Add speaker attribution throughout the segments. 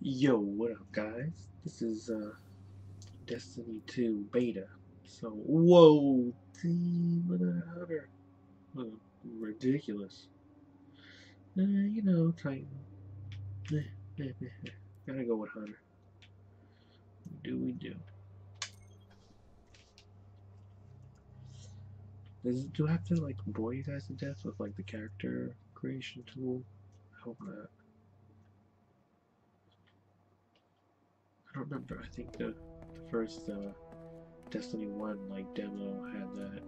Speaker 1: Yo, what up, guys? This is uh, Destiny 2 beta. So, whoa, team hunter. Oh, ridiculous. Uh, you know, Titan. Eh, eh, eh. Gotta go with Hunter. What do we do? Does do I have to like bore you guys to death with like the character creation tool? I hope not. I don't remember. I think the, the first uh, Destiny 1 like demo had that.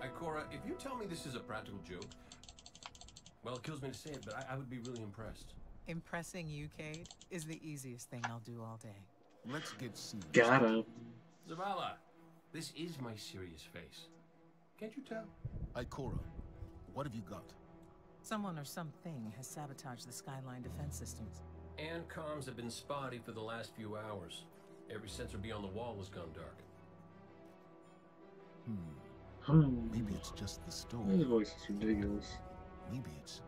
Speaker 2: Ikora, if you tell me this is a practical joke, well, it kills me to say it, but I, I would be really impressed.
Speaker 3: Impressing you, Cayde, is the easiest thing I'll do all day.
Speaker 4: Let's get serious.
Speaker 1: Got him.
Speaker 2: Zavala, this is my serious face. Can't you tell?
Speaker 4: Ikora, what have you got?
Speaker 3: Someone or something has sabotaged the Skyline defense systems.
Speaker 2: And comms have been spotty for the last few hours. Every sensor beyond the wall has gone dark.
Speaker 4: Hmm,
Speaker 1: Hmm.
Speaker 4: maybe it's just the
Speaker 1: His
Speaker 4: storm.
Speaker 1: voice is ridiculous.
Speaker 4: Maybe it's...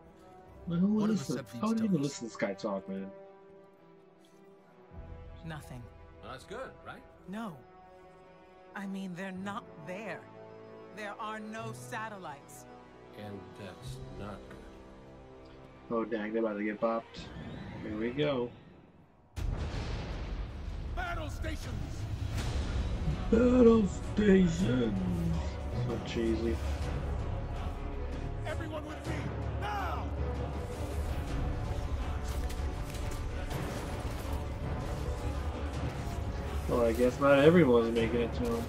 Speaker 1: Like, who
Speaker 4: What are the
Speaker 1: listens? How do you even listen to this guy Talk, man?
Speaker 3: Nothing.
Speaker 2: Well, that's good, right?
Speaker 3: No. I mean, they're not there. There are no satellites.
Speaker 2: And that's not good.
Speaker 1: Oh dang, they're about to get bopped. Here we go.
Speaker 4: Battle stations!
Speaker 1: Battle stations. So cheesy.
Speaker 4: Everyone with me, now!
Speaker 1: Well, I guess not everyone's making it to him.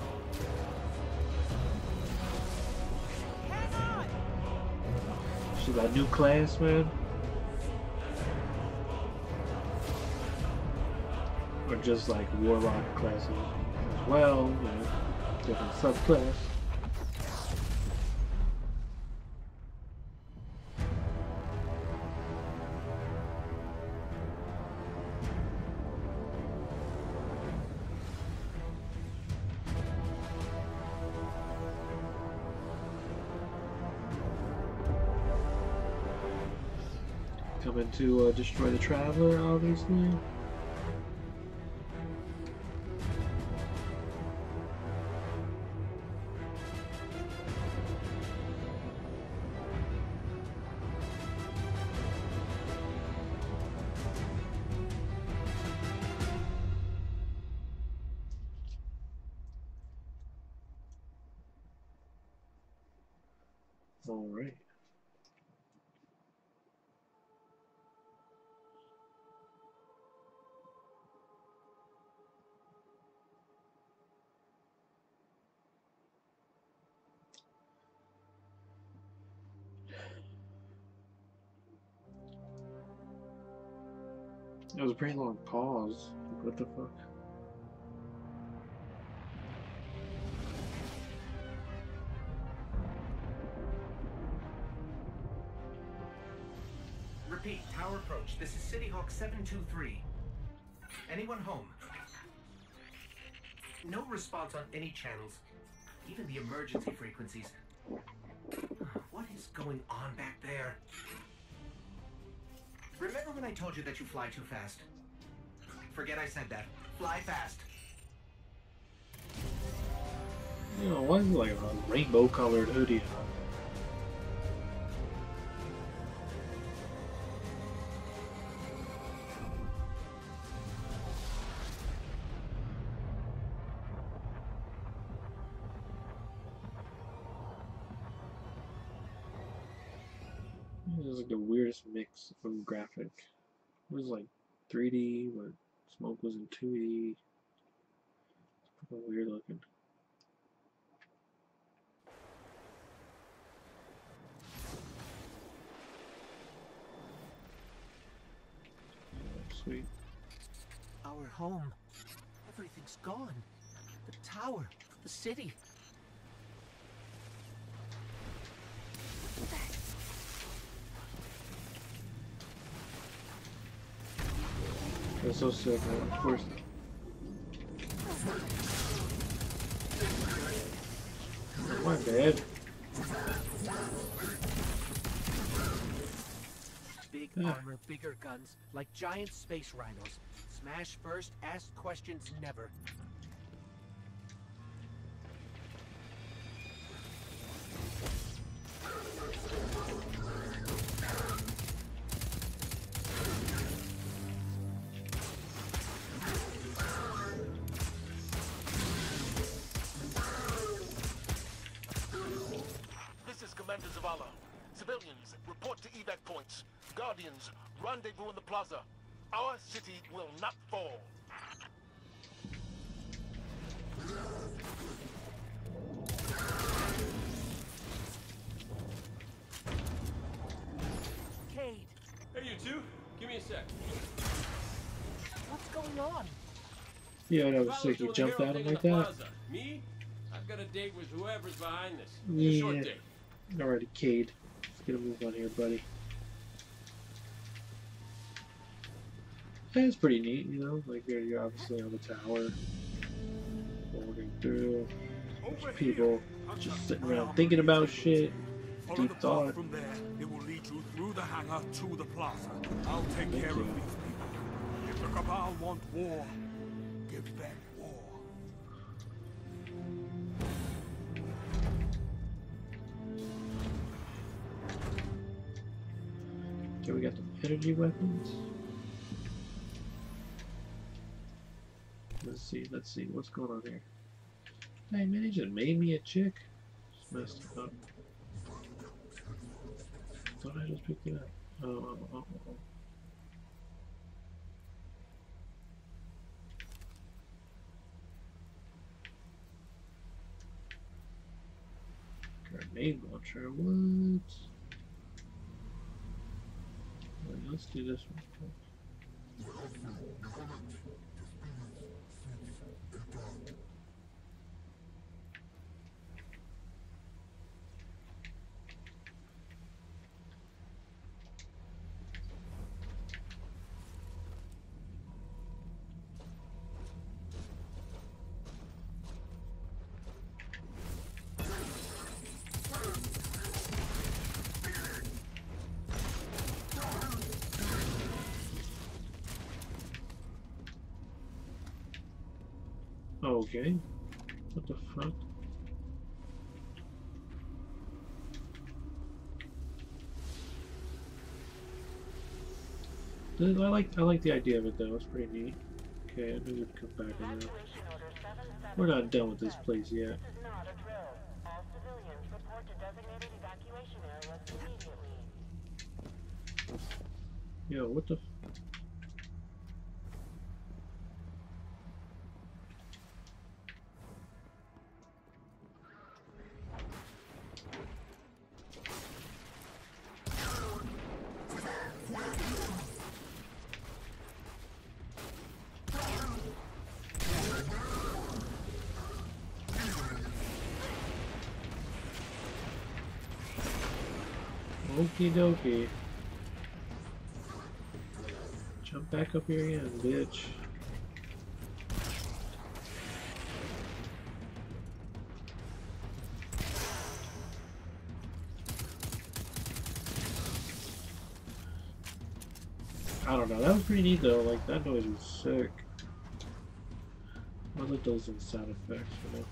Speaker 1: That new class, man. Or just like warlock classes as well, know, different subclass. To uh, destroy the Traveler, obviously. It was a pretty long pause. What the fuck?
Speaker 5: Repeat, tower approach. This is City Hawk 723. Anyone home? No response on any channels, even the emergency frequencies. What is going on back there? Remember when I told you that you fly too fast? Forget I said that. Fly fast.
Speaker 1: You know, why is it like a rainbow colored hoodie? Mix graphic. It was like 3D, but smoke was in 2D. Fucking weird looking. Oh, sweet.
Speaker 5: Our home. Everything's gone. The tower, the city.
Speaker 1: That's so sick, man. Of course. My bad.
Speaker 5: Big
Speaker 1: Ah.
Speaker 5: armor, bigger guns, like giant space rhinos. Smash first, ask questions never.
Speaker 4: This is Commander Zavala. Civilians, report to evac points. Guardians, rendezvous in the plaza. Our city will not fall.
Speaker 5: Cayde,
Speaker 2: Hey, you two, give me a sec.
Speaker 5: what's going on?
Speaker 1: Yeah, that was
Speaker 2: Fowler's
Speaker 1: sick.
Speaker 2: doing
Speaker 1: You jumped
Speaker 2: hero
Speaker 1: at him like that.
Speaker 2: plaza. Me? I've got a date with whoever's behind this. It's a short date.
Speaker 1: Alrighty, Cayde. Let's get a move on here, buddy. It's pretty neat, you know. Like you're, you're obviously on the tower, walking through,
Speaker 4: Over
Speaker 1: people just sitting around thinking about shit. Deep thought.
Speaker 4: from there. It will lead you through the hangar to the plaza. I'll take care of these people. If the Cabal want war, give them
Speaker 1: energy weapons. Let's see, let's see, what's going on here? Hey man, he just made me a chick. Just messed it up. Thought I just picked it up. Oh, oh, oh, oh. Grenade launcher, what? Let's do this one first. Okay. What the fuck? I like I like the idea of it though. It's pretty neat. Okay, I knew we'd come back
Speaker 6: order 777.
Speaker 1: We're not done with this place yet.
Speaker 6: This is not a drill. All civilians report to designated evacuation areas immediately.
Speaker 1: Yo, what the? F- Okie dokie. Jump back up here again, bitch. I don't know. That was pretty neat though. Like that noise was sick. I like those sound effects, know.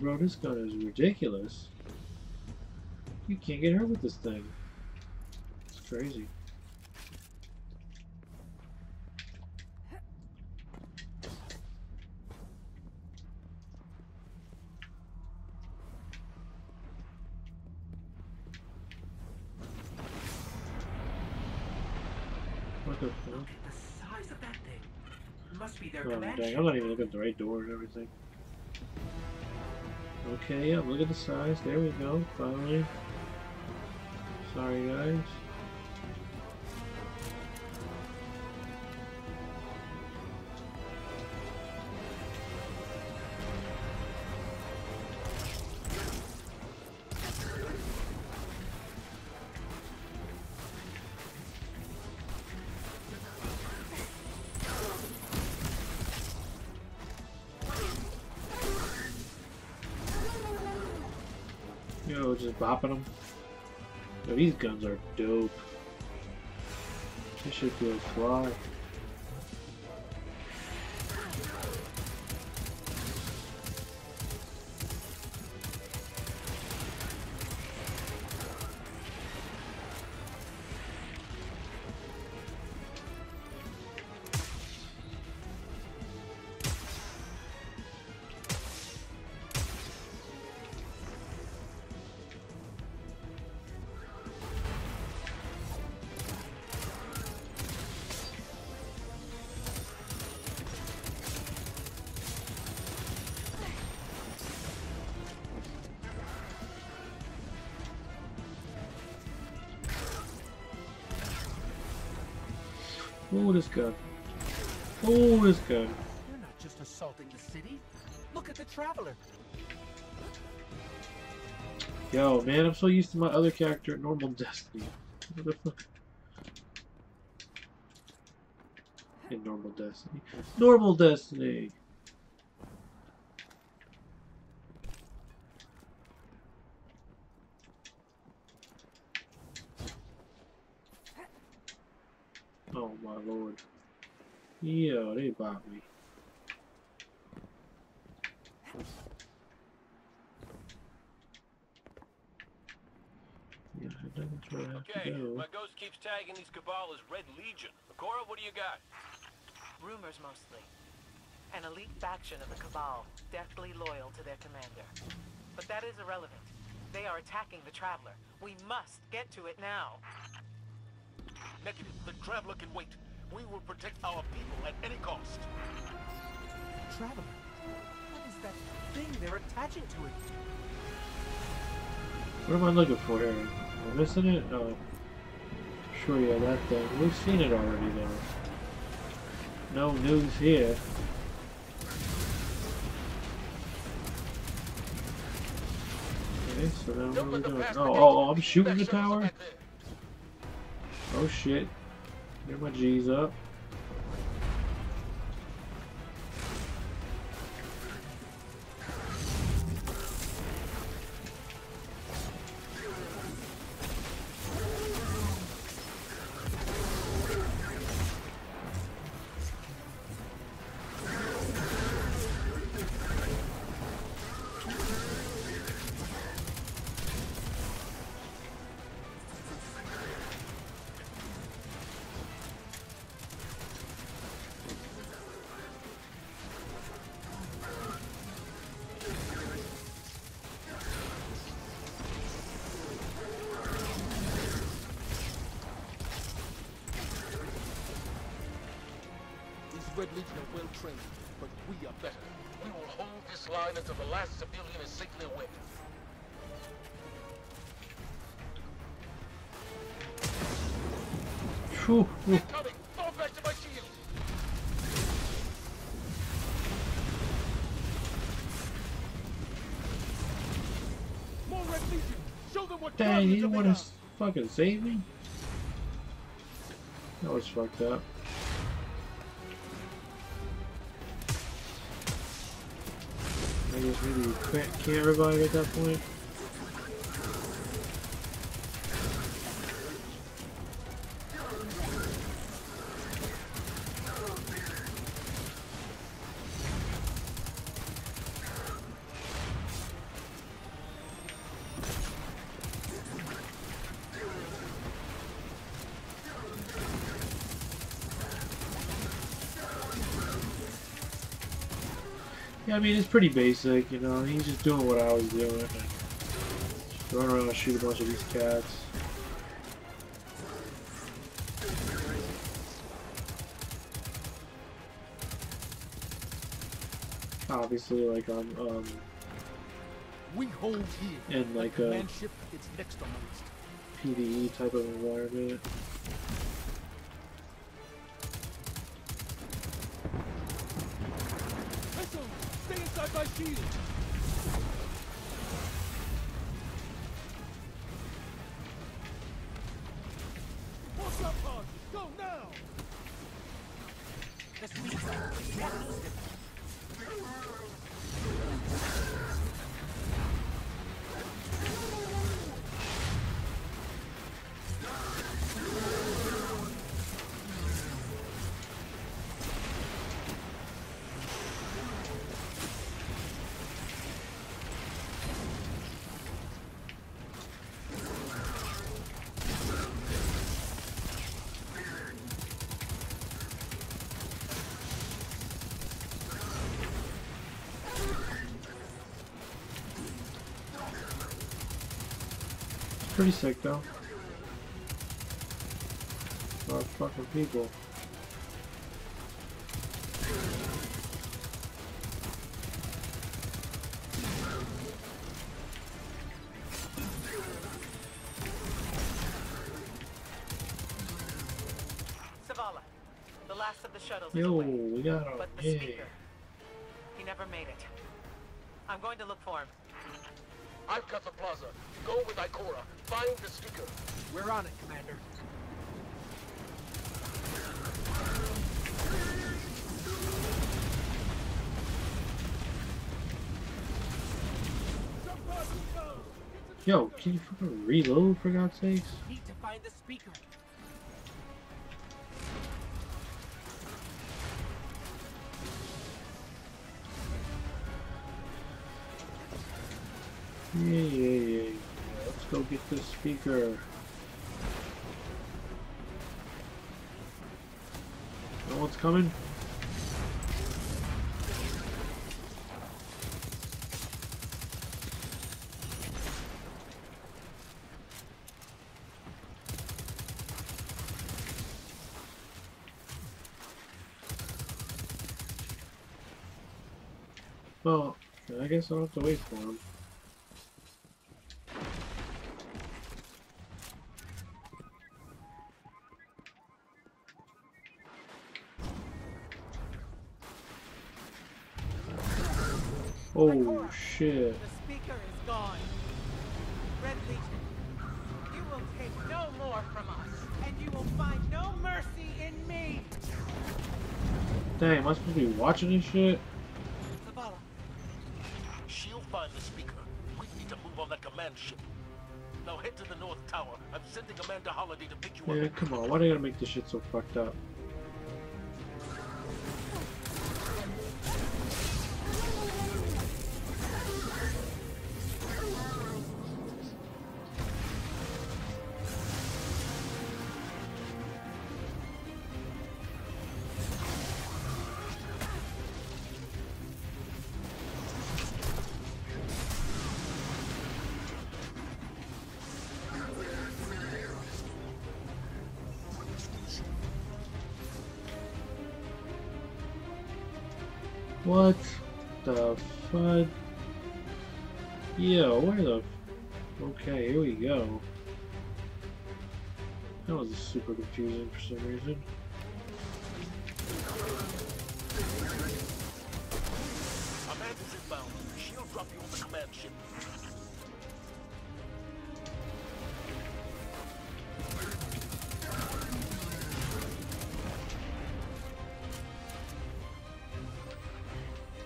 Speaker 1: Bro, this gun is ridiculous. You can't get hurt with this thing. It's crazy. What the fuck?
Speaker 5: Look the size of that thing. Must be their
Speaker 1: Oh, dang. I'm not even looking at the right door and everything. Okay, yeah, look at the size. There we go, finally. Sorry, guys. Bopping them. Yo, these guns are dope. This shit feels fly. Oh, this gun. Oh, this gun.
Speaker 5: You're not just assaulting the city. Look at the Traveler.
Speaker 1: Yo, man, I'm so used to my other character at normal Destiny. What the fuck? In normal Destiny. Normal Destiny! Oh my lord. Yo, they bought me. Yeah, that's where I have
Speaker 2: Okay,
Speaker 1: to go.
Speaker 2: my ghost keeps tagging these Cabal as Red Legion. Cora, what do you got?
Speaker 3: Rumors mostly. An elite faction of the Cabal, deathly loyal to their commander. But that is irrelevant. They are attacking the Traveler. We must get to it now.
Speaker 4: Negative. The Traveler can wait. We will protect our people at any cost.
Speaker 5: Traveler. What is that thing they're attaching to it?
Speaker 1: What am I looking for here? Am I missing it? Oh. Sure, yeah, that thing. We've seen it already, though. No news here. Okay, so now what are we doing? Oh, oh, oh, I'm shooting the
Speaker 4: That shells are
Speaker 1: tower? Oh shit. Get my G's up.
Speaker 4: Red Legion are well trained, but we are better. We will hold this line until the last civilian is safely away.
Speaker 1: Phew, phew.
Speaker 4: Incoming! Fall back to my shield! More Red Legion! Show them what
Speaker 1: Dang, you didn't want to fucking save me? That was fucked up. Can't, can't revive at that point. Yeah, I mean, it's pretty basic, you know. He's just doing what I was doing. Just run around and shoot a bunch of these cats. obviously like on um
Speaker 7: We hold here.
Speaker 1: in like a
Speaker 7: command ship is next on the list.
Speaker 1: PVE type of environment.
Speaker 7: The sweet
Speaker 1: Pretty sick though. A lot of fucking people.
Speaker 4: I've cut the plaza. Go with Ikora. Find the speaker.
Speaker 7: We're on it, Commander.
Speaker 1: Yo, can you fucking reload for God's sakes?
Speaker 7: Need to find the speaker.
Speaker 1: Yeah, yeah, yeah. Let's go get this speaker. Know what's coming? Well, I guess I'll have to wait for him. Oh shit.
Speaker 3: The speaker is gone. Red Legion, you will take no more from us, and you will find no mercy in me.
Speaker 1: Dang, am I supposed to be watching this shit?
Speaker 3: Zavala,
Speaker 4: She'll find the speaker. We need to move on that command ship. Now head to the North Tower. I'm sending Amanda Holliday to pick you
Speaker 1: Yeah,
Speaker 4: up.
Speaker 1: come on, why do you gotta make this shit so fucked up? Yo, where the... Okay, here we go. That was super confusing for some reason.
Speaker 4: Amanda's inbound. She'll drop you on the command ship.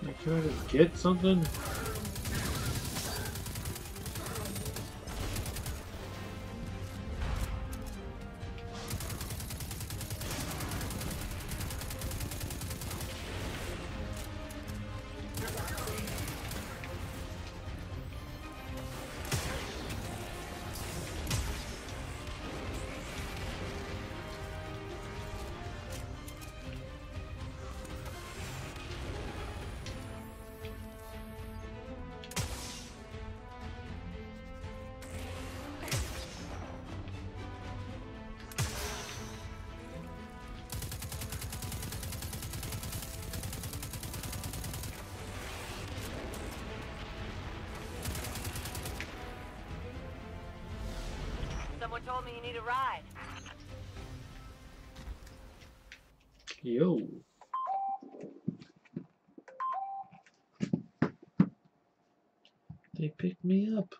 Speaker 1: Like, Can I just get something?
Speaker 6: Someone told me you need a ride.
Speaker 1: Yo. They picked me up.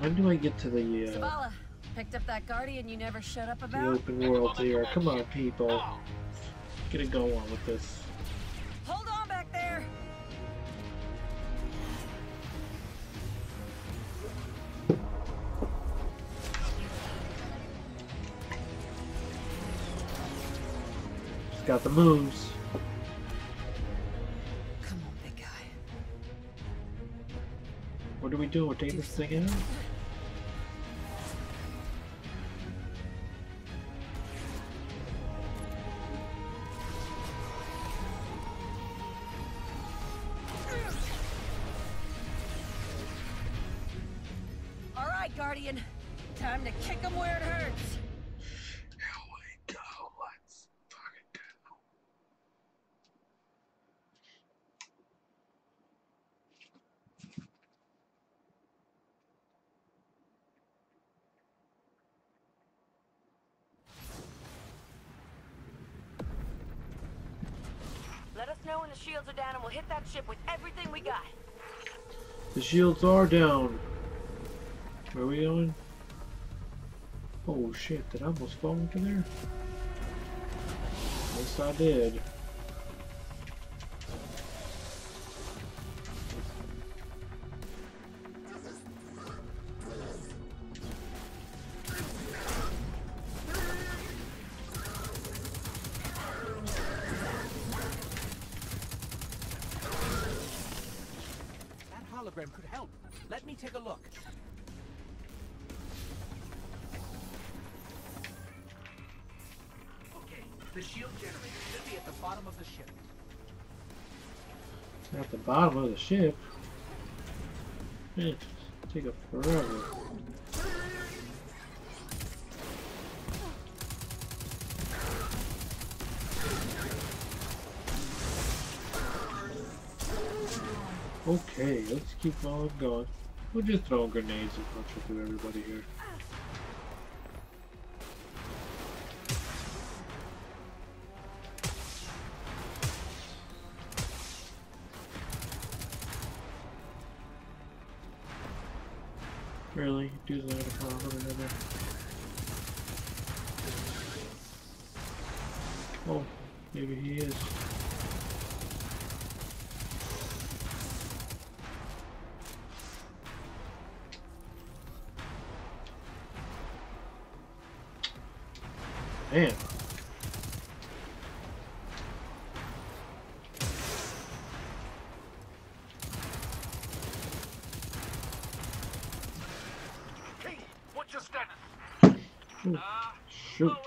Speaker 1: When do I get to the uh,
Speaker 8: Zavala, picked up that guardian you never shut up about?
Speaker 1: the open world here? Come on, people. Get it going
Speaker 8: on
Speaker 1: with this. Moves.
Speaker 8: Come on, big guy.
Speaker 1: What do we do? We take this thing out?
Speaker 8: All right, guardian. Time to kick him where it hurts.
Speaker 1: Here we go. Let's fucking go.
Speaker 6: Let us know when the shields are down and we'll hit that ship with everything we got.
Speaker 1: The shields are down. Where are we going? Oh shit, did I almost fall into there? Yes, I did.
Speaker 7: Hologram could help. Let me take a look.
Speaker 5: Okay, the shield generator should be at the bottom of the ship.
Speaker 1: At the bottom of the ship. Man, take a forever. Okay, let's keep on going. We'll just throw grenades and punch through everybody here. Man.
Speaker 4: King, what's your status?
Speaker 1: Ooh, shoot.
Speaker 4: Uh,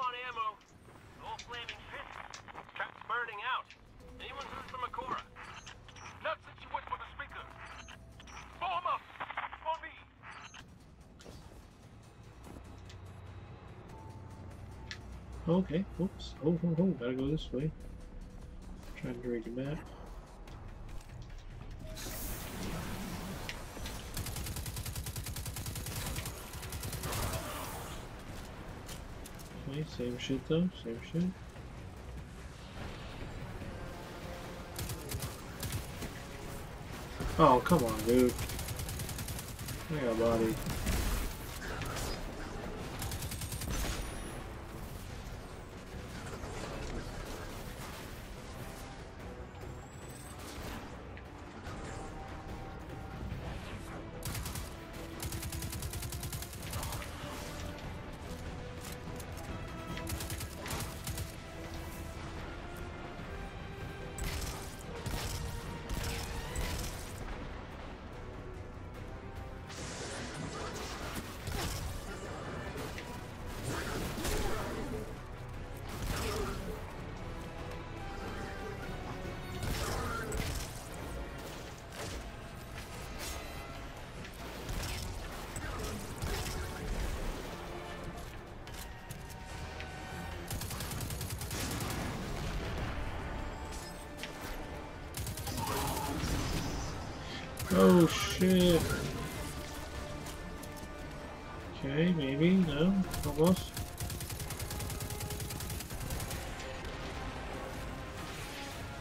Speaker 1: Okay, oops. Oh, oh, oh, gotta go this way. Trying to read the map. Okay, same shit though, same shit. Oh, come on, dude. I got a Oh shit. Okay, maybe, no, almost.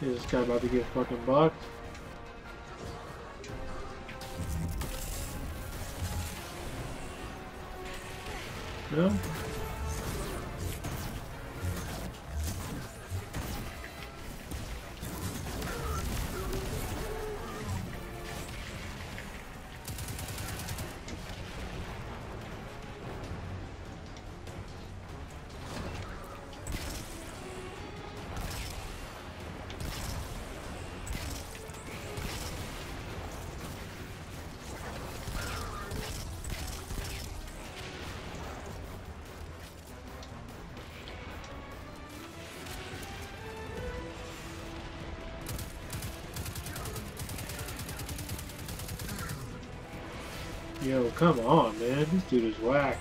Speaker 1: Is this guy about to get fucking bucked? No? Come on, man. This dude is whack.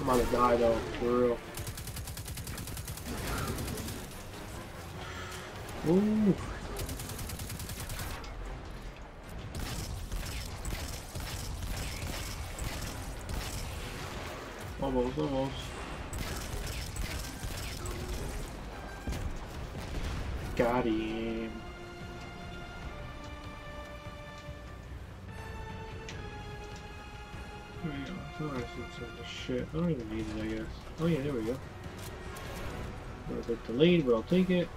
Speaker 1: I'm to die though, for real. Ooh. Almost, almost. Hmm, of this shit. I don't even need it, I guess. Oh yeah, there we go. A little bit delayed, but I'll take it.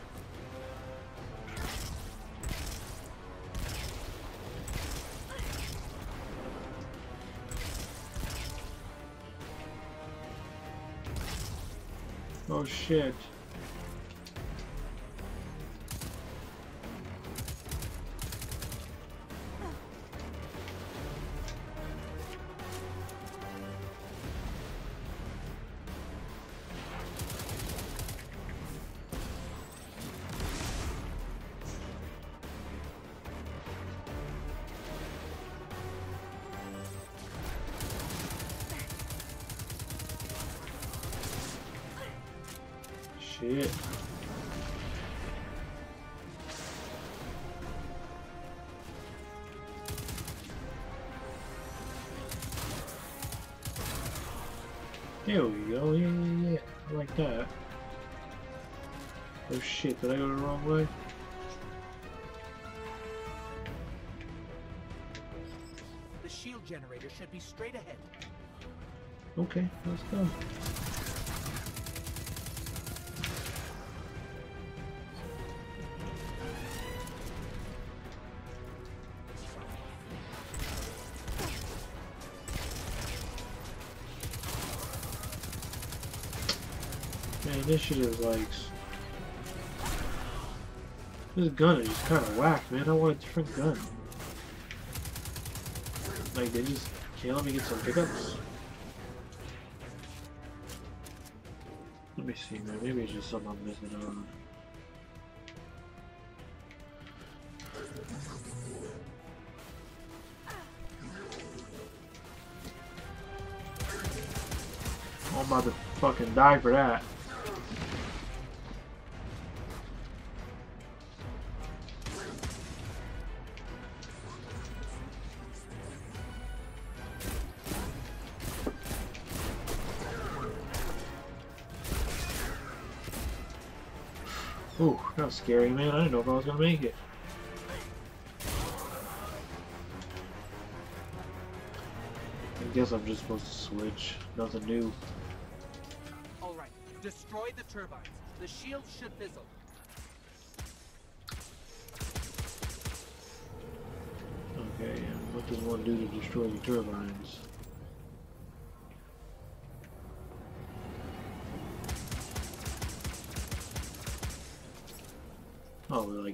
Speaker 1: Oh shit. Shit. There we go, yeah, yeah, yeah, I like that. Oh shit, did I go the wrong way?
Speaker 7: The shield generator should be straight ahead.
Speaker 1: Okay, let's go. Shit like... This gun is just kind of whack, man. I want a different gun. Like, they just can't let me get some pickups. Let me see, man. Maybe it's just something I'm missing on. I'm about to fucking die for that. Was scary, man. I didn't know if I was gonna make it. I guess I'm just supposed to switch. Nothing new.
Speaker 7: All right, destroy the turbines. The shield should fizzle.
Speaker 1: Okay, what does one do to destroy the turbines?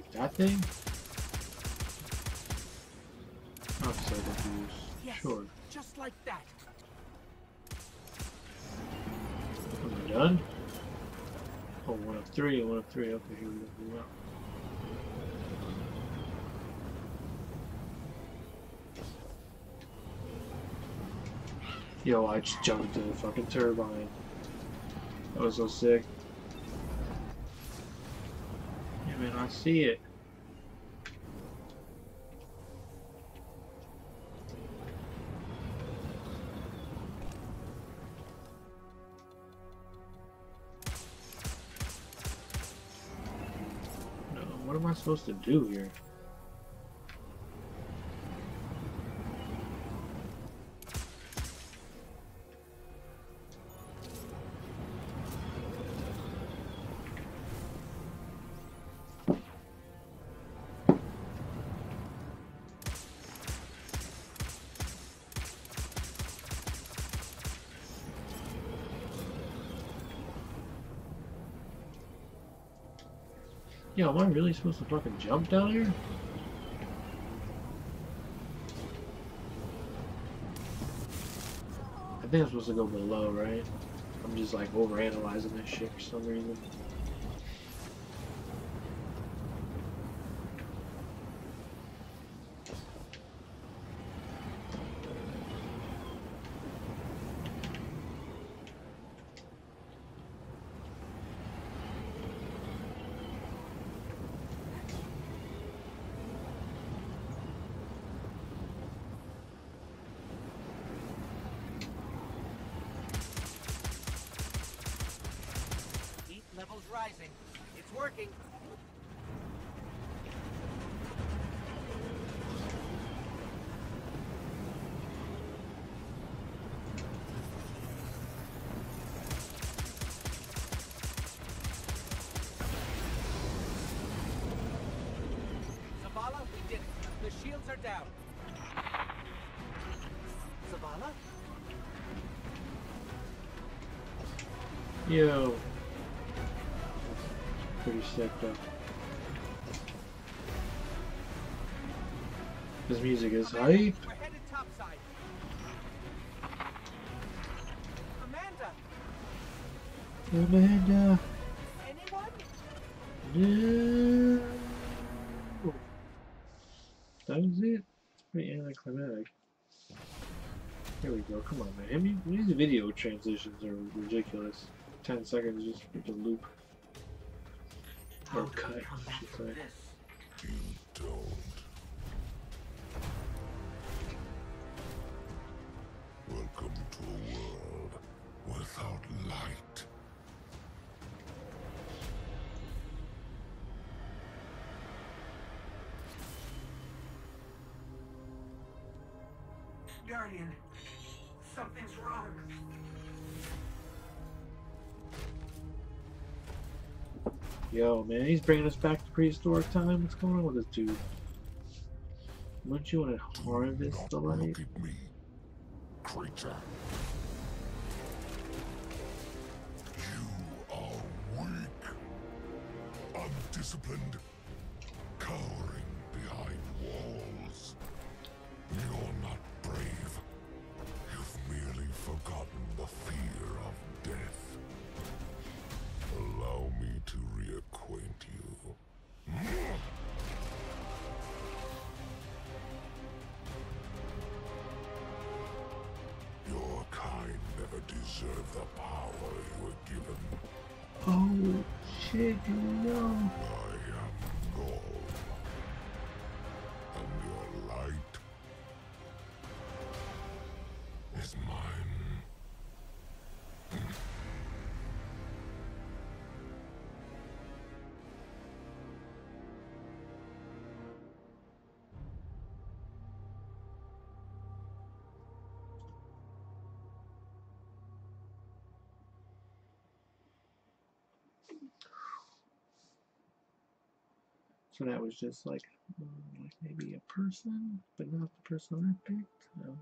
Speaker 1: Like that thing? I'm so confused.
Speaker 7: Yes,
Speaker 1: Sure.
Speaker 7: just like that.
Speaker 1: Am I done? Oh, one of three, one of three. Okay, here we go. Here we go. Yo, I just jumped into the fucking turbine. That was so sick. I see it. No, what am I supposed to do here? Am I really supposed to fucking jump down here? I think I'm supposed to go below, right? I'm just like overanalyzing this shit for some reason. Yo. Pretty sick though. This music is hype.
Speaker 5: We're headed topside. Amanda,
Speaker 1: Amanda.
Speaker 5: anyone?
Speaker 1: No. That was it. It's pretty anticlimactic. Here we go. Come on, man. I mean, these video transitions are ridiculous. Ten seconds just for the loop.
Speaker 9: How
Speaker 1: Or cut,
Speaker 9: come
Speaker 1: I
Speaker 9: back
Speaker 1: should
Speaker 9: from
Speaker 1: say. Yo, man, he's bringing us back to prehistoric time. What's going on with this dude? Wouldn't you want to harvest the
Speaker 10: look
Speaker 1: light?
Speaker 10: at me, creature. You are weak, undisciplined, cowering
Speaker 1: shit, here we So that was just like, mm, like maybe a person, but not the person I picked. I'm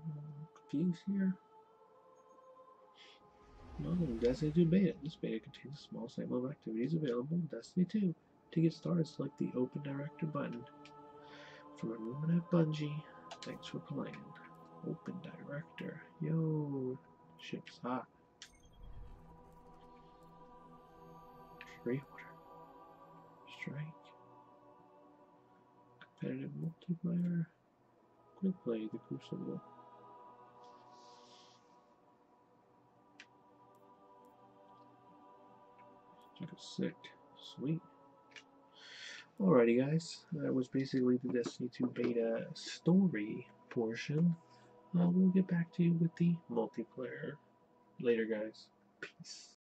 Speaker 1: confused here. No, Destiny 2 beta. This beta contains a small sample of activities available in Destiny 2. To get started, select the Open Director button. From Illuminate Bungie, thanks for playing. Open Director. Yo, ship's hot. Pre-order. Strike. Competitive multiplayer. Quick play, the Crucible. Check it sick. Sweet. Alrighty, guys, that was basically the Destiny 2 beta story portion. Uh, we'll get back to you with the multiplayer later, guys. Peace.